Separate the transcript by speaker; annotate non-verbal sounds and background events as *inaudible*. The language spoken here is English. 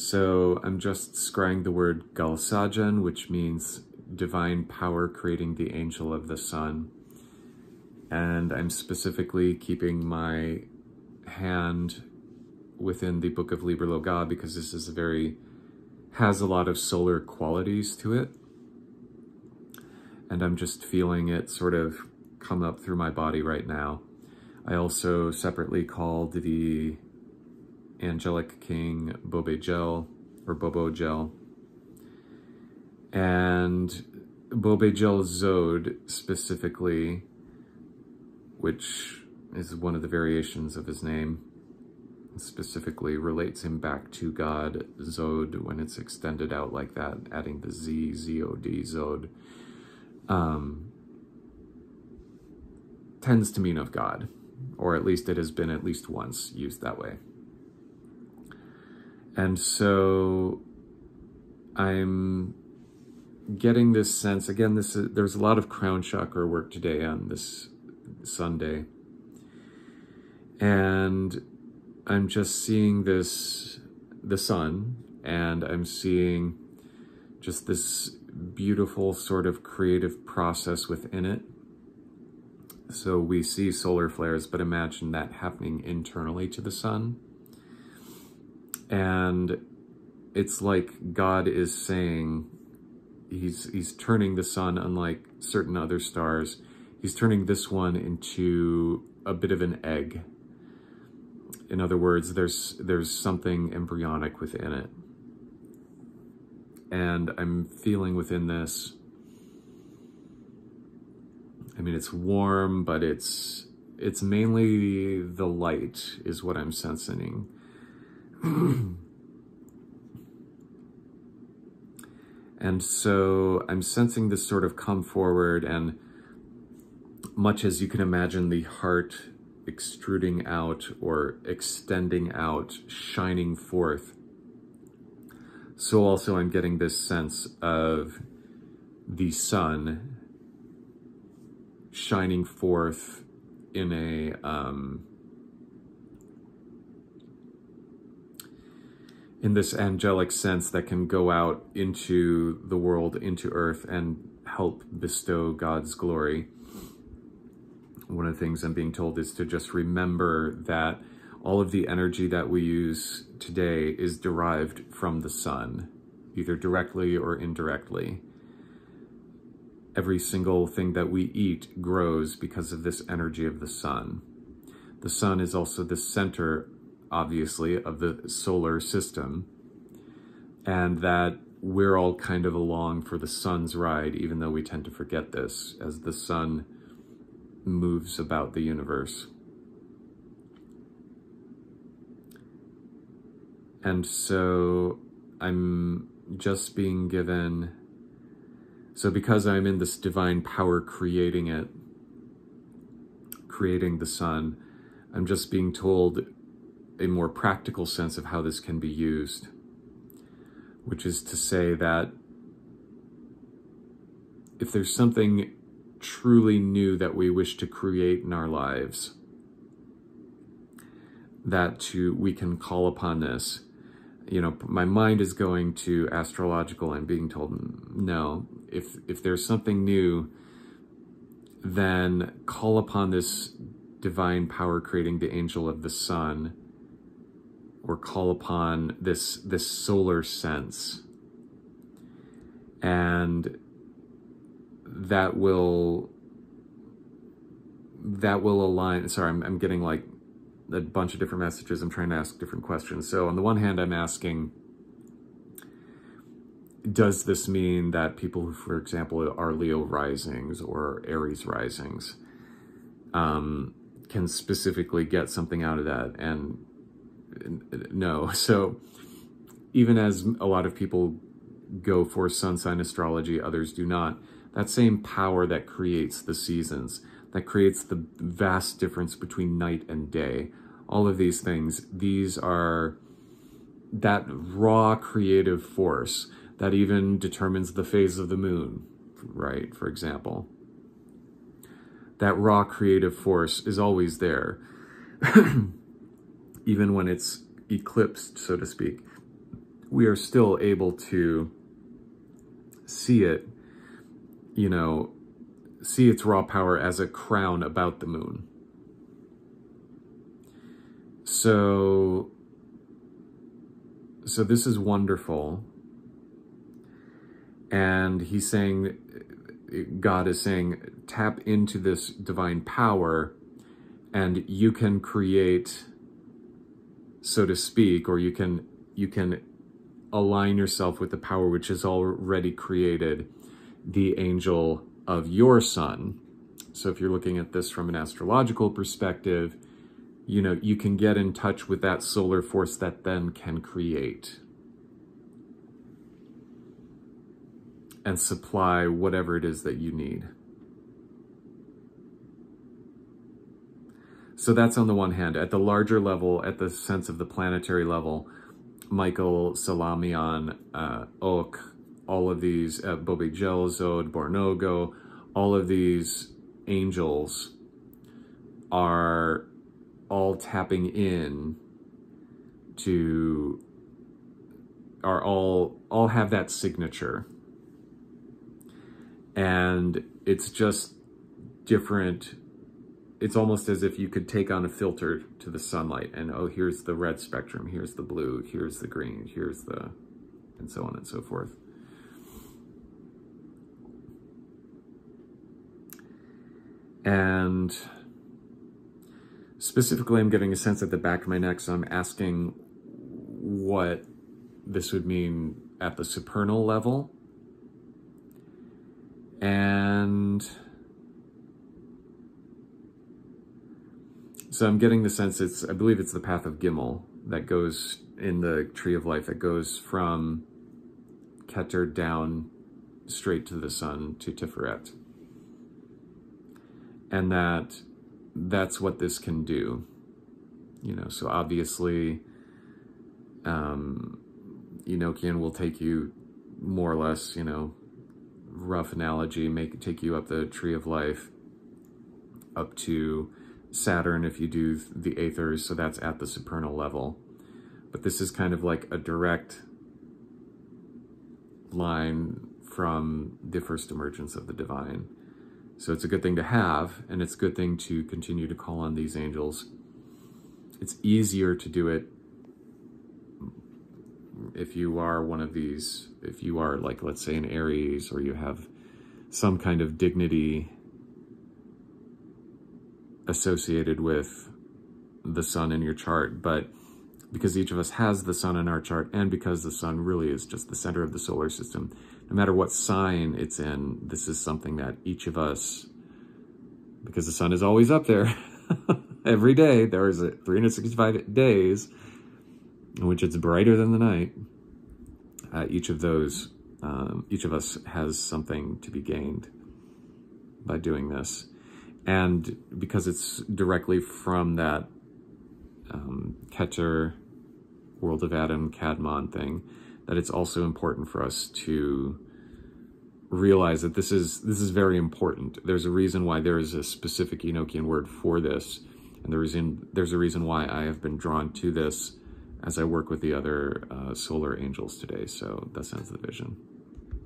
Speaker 1: So I'm just scrying the word Galsagen, which means divine power creating the angel of the sun. And I'm specifically keeping my hand within the Book of Liber Loga because this is a very, has a lot of solar qualities to it. And I'm just feeling it sort of come up through my body right now. I also separately called the Angelic King Bobogel or Bobo Gel. And Bobogel Zod specifically, which is one of the variations of his name, specifically relates him back to God Zod when it's extended out like that, adding the Z, Z-O-D, Zod, um, tends to mean of God, or at least it has been at least once used that way. And so I'm getting this sense, again, this is, there's a lot of crown chakra work today on this Sunday. And I'm just seeing this, the sun, and I'm seeing just this beautiful sort of creative process within it. So we see solar flares, but imagine that happening internally to the sun. And it's like God is saying, he's, he's turning the sun, unlike certain other stars, he's turning this one into a bit of an egg in other words, there's there's something embryonic within it. And I'm feeling within this, I mean, it's warm, but it's it's mainly the light is what I'm sensing. *clears throat* and so I'm sensing this sort of come forward and much as you can imagine the heart extruding out or extending out, shining forth. So also I'm getting this sense of the sun shining forth in a um, in this angelic sense that can go out into the world, into earth, and help bestow God's glory one of the things I'm being told is to just remember that all of the energy that we use today is derived from the sun, either directly or indirectly. Every single thing that we eat grows because of this energy of the sun. The sun is also the center, obviously, of the solar system, and that we're all kind of along for the sun's ride, even though we tend to forget this, as the sun moves about the universe. And so I'm just being given, so because I'm in this divine power creating it, creating the sun, I'm just being told a more practical sense of how this can be used, which is to say that if there's something truly new that we wish to create in our lives, that to we can call upon this. You know, my mind is going to astrological and being told, no, if, if there's something new, then call upon this divine power creating the angel of the sun or call upon this this solar sense and that will that will align. Sorry, I'm, I'm getting like a bunch of different messages. I'm trying to ask different questions. So on the one hand, I'm asking, does this mean that people who, for example, are Leo risings or Aries risings um, can specifically get something out of that? And no. *laughs* So even as a lot of people go for sun sign astrology, others do not, that same power that creates the seasons, that creates the vast difference between night and day, all of these things, these are that raw creative force that even determines the phase of the moon, right, for example. That raw creative force is always there, *clears throat* even when it's eclipsed, so to speak, we are still able to see it, you know, see its raw power as a crown about the moon. So, so this is wonderful. And he's saying, God is saying, tap into this divine power and you can create, so to speak, or you can, you can align yourself with the power which has already created the angel of your sun. So if you're looking at this from an astrological perspective, you know, you can get in touch with that solar force that then can create and supply whatever it is that you need. So that's on the one hand. At the larger level, at the sense of the planetary level, Michael, Salamian, uh, Och, all of these, uh, Bobogel, Zod, Bornogo, all of these angels are all tapping in to are all all have that signature and it's just different it's almost as if you could take on a filter to the sunlight and oh here's the red spectrum here's the blue here's the green here's the and so on and so forth. And specifically I'm getting a sense at the back of my neck so I'm asking what this would mean at the supernal level. And So I'm getting the sense it's, I believe it's the path of Gimel that goes in the tree of life that goes from Keter down straight to the sun to Tiferet. And that that's what this can do. You know, so obviously um, Enochian will take you more or less, you know, rough analogy, make take you up the tree of life up to Saturn if you do the aethyrs, so that's at the supernal level. But this is kind of like a direct line from the first emergence of the divine. So it's a good thing to have, and it's a good thing to continue to call on these angels. It's easier to do it if you are one of these, if you are like, let's say an Aries, or you have some kind of dignity associated with the sun in your chart, but because each of us has the sun in our chart and because the sun really is just the center of the solar system, no matter what sign it's in, this is something that each of us, because the sun is always up there *laughs* every day, there is 365 days in which it's brighter than the night. Uh, each of those, um, each of us has something to be gained by doing this and because it's directly from that um, Keter, World of Adam, Kadmon thing, that it's also important for us to realize that this is this is very important. There's a reason why there is a specific Enochian word for this, and the reason there's a reason why I have been drawn to this as I work with the other uh, solar angels today. So that sounds the vision.